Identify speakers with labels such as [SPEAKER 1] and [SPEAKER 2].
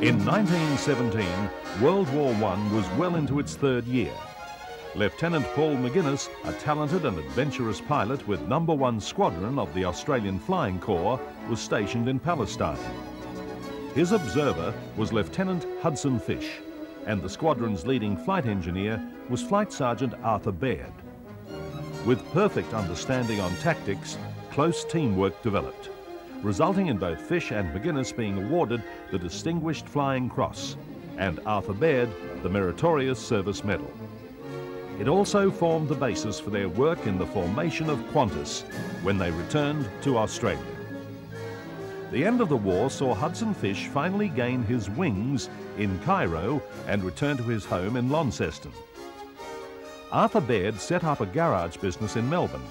[SPEAKER 1] In 1917, World War I was well into its third year. Lieutenant Paul McGinness, a talented and adventurous pilot with number one squadron of the Australian Flying Corps, was stationed in Palestine. His observer was Lieutenant Hudson Fysh, and the squadron's leading flight engineer was Flight Sergeant Arthur Baird. With perfect understanding on tactics, close teamwork developed, resulting in both Fysh and McGinness being awarded the Distinguished Flying Cross and Arthur Baird the Meritorious Service Medal. It also formed the basis for their work in the formation of Qantas when they returned to Australia. The end of the war saw Hudson Fysh finally gain his wings in Cairo and return to his home in Launceston. Arthur Baird set up a garage business in Melbourne